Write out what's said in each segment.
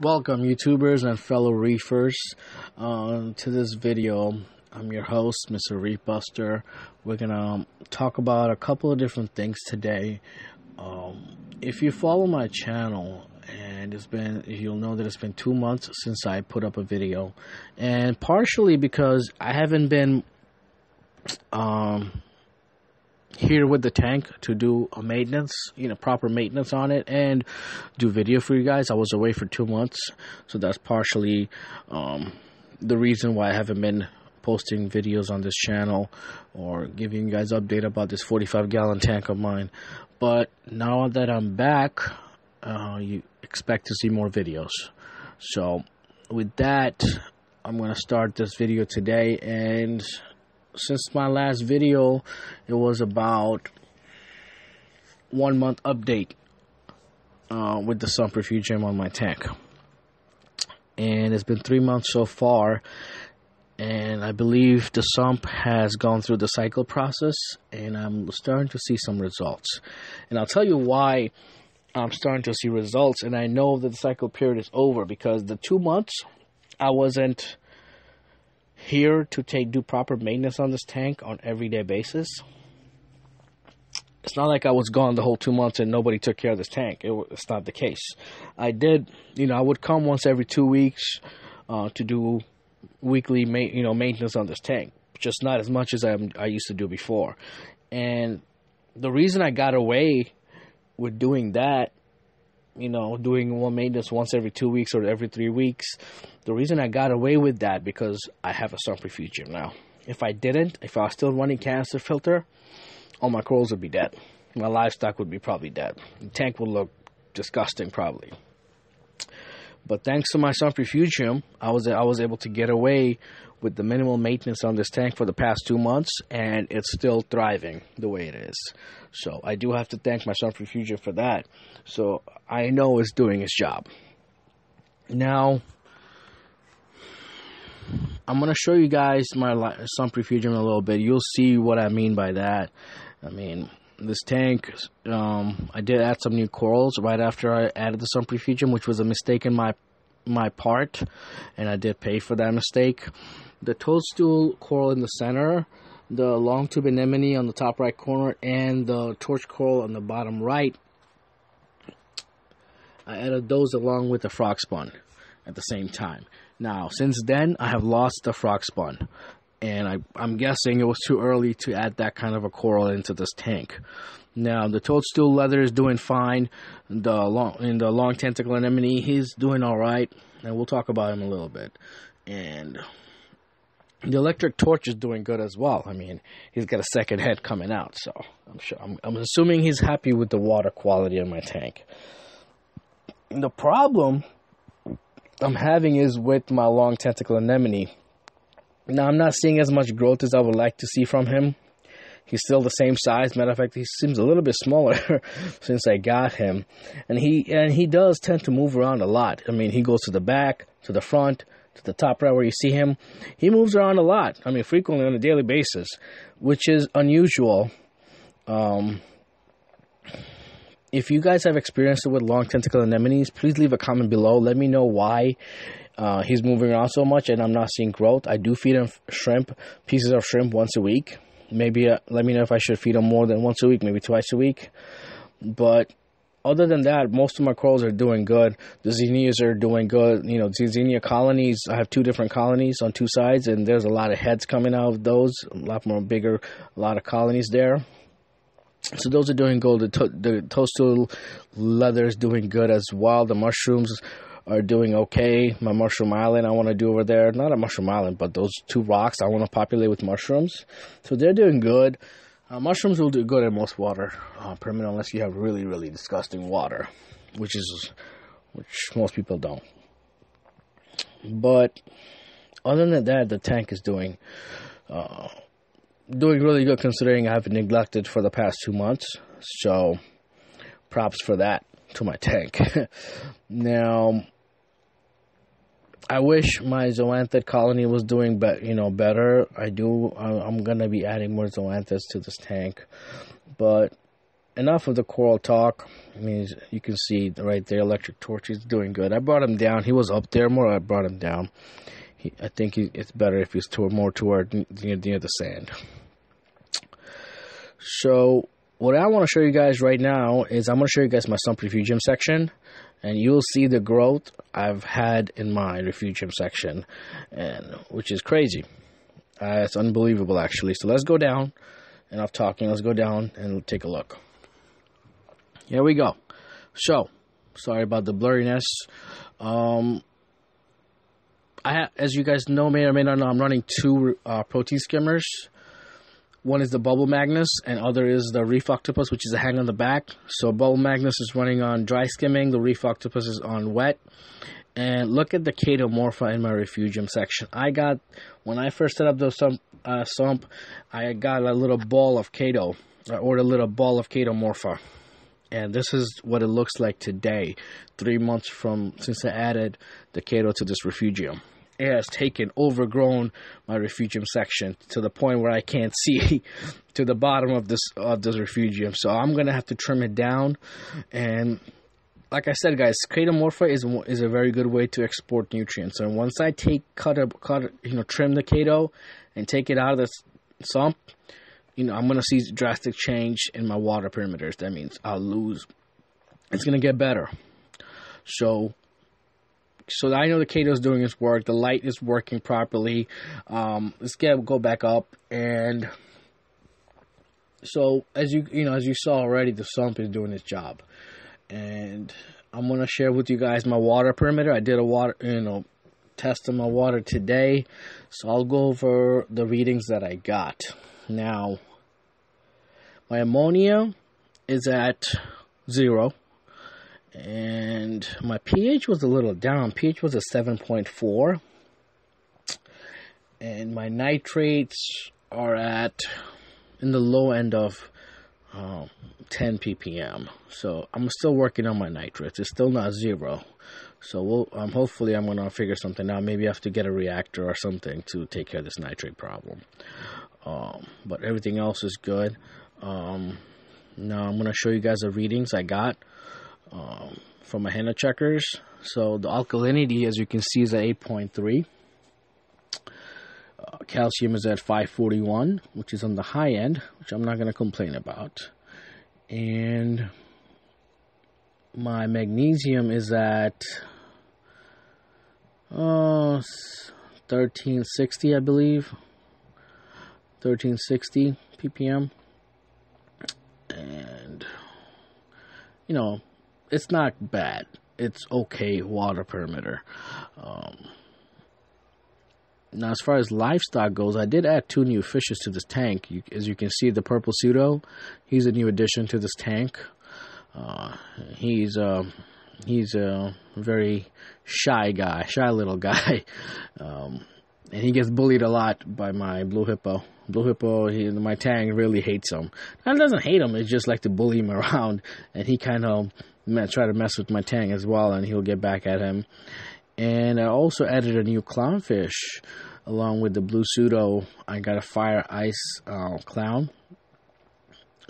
Welcome, YouTubers and fellow reefers, uh, to this video. I'm your host, Mr. Reef Buster. We're gonna um, talk about a couple of different things today. Um, if you follow my channel, and it's been, you'll know that it's been two months since I put up a video, and partially because I haven't been um, here with the tank to do a maintenance, you know, proper maintenance on it and do video for you guys. I was away for two months, so that's partially um, the reason why I haven't been posting videos on this channel or giving you guys update about this 45 gallon tank of mine. But now that I'm back, uh, you expect to see more videos. So with that, I'm gonna start this video today and since my last video, it was about one month update uh, with the sump refugium on my tank. And it's been three months so far, and I believe the sump has gone through the cycle process, and I'm starting to see some results. And I'll tell you why I'm starting to see results, and I know that the cycle period is over because the two months I wasn't here to take do proper maintenance on this tank on everyday basis. It's not like I was gone the whole two months and nobody took care of this tank. It, it's not the case. I did, you know, I would come once every two weeks uh, to do weekly, ma- you know, maintenance on this tank, just not as much as I, I used to do before. And the reason I got away with doing that you know, doing one maintenance once every two weeks or every three weeks. The reason I got away with that because I have a sump refugium now. If I didn't, if I was still running canister filter, all my corals would be dead. My livestock would be probably dead. The tank would look disgusting probably. But thanks to my sump refugium, I was I was able to get away with the minimal maintenance on this tank for the past two months, and it's still thriving the way it is. So I do have to thank my sump refugium for that. So I know it's doing its job. Now, I'm gonna show you guys my sump refugium a little bit. You'll see what I mean by that. I mean, this tank, um, I did add some new corals right after I added the sump refugium, which was a mistake in my my part, and I did pay for that mistake. The toadstool coral in the center, the long tube anemone on the top right corner, and the torch coral on the bottom right. I added those along with the frog spawn at the same time. Now, since then, I have lost the frog spawn and I, I'm guessing it was too early to add that kind of a coral into this tank. Now the toadstool leather is doing fine. The long in the long tentacle anemone, he's doing all right, and we'll talk about him a little bit. And the electric torch is doing good as well. I mean, he's got a second head coming out, so I'm sure. I'm, I'm assuming he's happy with the water quality in my tank. The problem I'm having is with my long tentacle anemone now, I'm not seeing as much growth as I would like to see from him. He's still the same size. Matter of fact, he seems a little bit smaller since I got him, and he and he does tend to move around a lot. I mean, he goes to the back, to the front, to the top right where you see him. He moves around a lot. I mean, frequently on a daily basis, which is unusual. Um, if you guys have experienced it with long tentacle anemones, please leave a comment below. Let me know why uh, he's moving around so much and I'm not seeing growth. I do feed him shrimp, pieces of shrimp once a week. Maybe uh, let me know if I should feed him more than once a week, maybe twice a week. But other than that, most of my corals are doing good. The Xenias are doing good. You know, Xenia colonies, I have two different colonies on two sides, and there's a lot of heads coming out of those, a lot more bigger, a lot of colonies there. So those are doing good. The, to- the toadstool leather is doing good as well. The mushrooms are doing okay. My mushroom island I want to do over there, not a mushroom island, but those two rocks I want to populate with mushrooms. So they're doing good. Uh, mushrooms will do good in most water, uh, permanent unless you have really, really disgusting water, which is which most people don't. But other than that, the tank is doing uh, doing really good considering I've neglected for the past two months. So props for that to my tank. now, I wish my zoanthid colony was doing be- you know better. I do. I'm gonna be adding more zoanthids to this tank, but enough of the coral talk. I mean, you can see right there, Electric Torch is doing good. I brought him down. He was up there more. I brought him down. He, I think he, it's better if he's toward, more toward near, near the sand. So what I want to show you guys right now is I'm going to show you guys my sump refugium section and you'll see the growth I've had in my refugium section and which is crazy. Uh, it's unbelievable actually. So let's go down enough talking. Let's go down and take a look. Here we go. So, sorry about the blurriness. Um, I, as you guys know, may or may not know, I'm running two uh, protein skimmers. One is the Bubble Magnus, and other is the Reef Octopus, which is a hang on the back. So Bubble Magnus is running on dry skimming. The Reef Octopus is on wet. And look at the Chaetomorpha in my refugium section. I got when I first set up the sump, uh, sump I got a little ball of Chaeto. I ordered a little ball of Chaetomorpha and this is what it looks like today, three months from since I added the Chaeto to this refugium. It has taken overgrown my refugium section to the point where I can't see to the bottom of this of this refugium. So I'm gonna have to trim it down, and like I said, guys, Chaetomorpha is is a very good way to export nutrients. And once I take cut a cut you know trim the Chaeto and take it out of the sump, you know, I'm to see drastic change in my water perimeters. That means I'll lose. It's to get better. So, so I know the Chaeto is doing its work. The light is working properly. Um, let's get go back up and. So as you you know as you saw already, the sump is doing its job, and I'm gonna share with you guys my water perimeter. I did a water you know test of my water today, so I'll go over the readings that I got. Now, my ammonia is at zero, and my pH was a little down. pH was a 7.4, and my nitrates are at in the low end of um, 10 ppm. So I'm still working on my nitrates. It's still not zero. So we'll, um, hopefully I'm gonna figure something out. Maybe I have to get a reactor or something to take care of this nitrate problem. Um, but everything else is good. Um, now I'm going to show you guys the readings I got um, from my Hanna checkers. So the alkalinity, as you can see, is at 8.3. Uh, calcium is at 541, which is on the high end, which I'm not going to complain about. And my magnesium is at uh, 1360, I believe. 1360 ppm and you know it's not bad. It's okay water perimeter. Um, now as far as livestock goes i did add two new fishes to this tank. You, as you can see the purple pseudo he's a new addition to this tank. Uh, he's uh, he's a very shy guy shy little guy. Um, and he gets bullied a lot by my blue hippo. Blue Hippo, he, my Tang really hates him. He doesn't hate him, it's just like to bully him around. And he kind of try to mess with my Tang as well, and he'll get back at him. And I also added a new clownfish along with the blue pseudo. I got a fire ice uh, clown.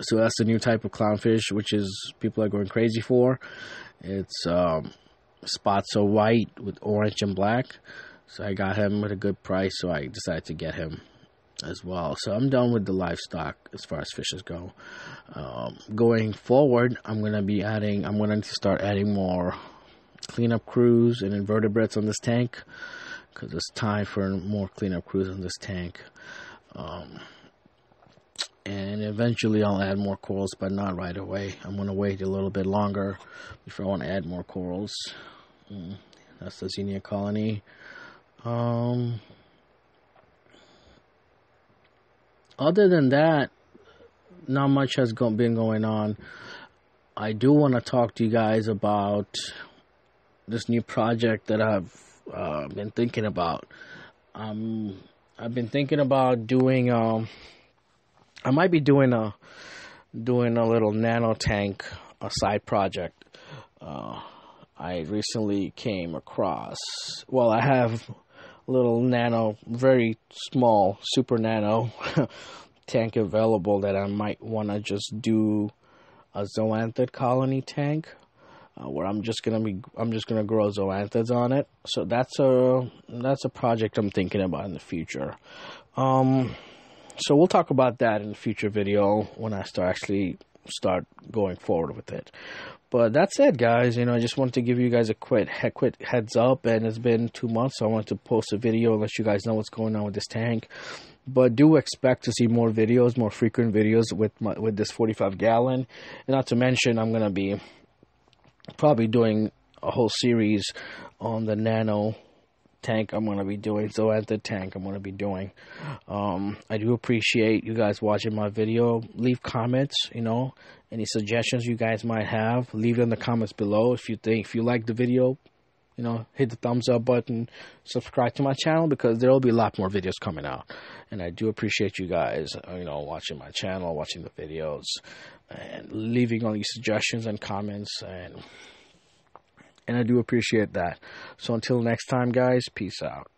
So that's the new type of clownfish, which is people are going crazy for. It's um, spots are white with orange and black. So I got him at a good price, so I decided to get him as well. So I'm done with the livestock as far as fishes go. Um, going forward, I'm going to be adding, I'm going to start adding more cleanup crews and invertebrates on this tank because it's time for more cleanup crews on this tank. Um, and eventually I'll add more corals, but not right away. I'm going to wait a little bit longer before I want to add more corals. Mm, that's the Xenia colony. Um, other than that, not much has go- been going on. I do want to talk to you guys about this new project that I've uh, been thinking about. Um, I've been thinking about doing. Um, I might be doing a doing a little nano tank, a side project. Uh, I recently came across. Well, I have little nano, very small, super nano tank available that I might want to just do a zoanthid colony tank uh, where I'm just gonna be I'm just gonna grow zoanthids on it. So that's a that's a project I'm thinking about in the future. Um, so we'll talk about that in a future video when I start actually start going forward with it. But that's it, guys. You know, I just wanted to give you guys a quick, quick heads up, and it's been two months, so I wanted to post a video and let you guys know what's going on with this tank. But do expect to see more videos, more frequent videos with my, with this 45 gallon, and not to mention, I'm gonna be probably doing a whole series on the nano tank I'm going to be doing. So at the tank I'm going to be doing. Um, I do appreciate you guys watching my video. Leave comments, you know, any suggestions you guys might have. Leave it in the comments below if you think, if you like the video, you know, hit the thumbs up button, subscribe to my channel because there will be a lot more videos coming out. And I do appreciate you guys, uh, you know, watching my channel, watching the videos, and leaving all these suggestions and comments and and I do appreciate that. So until next time guys, peace out.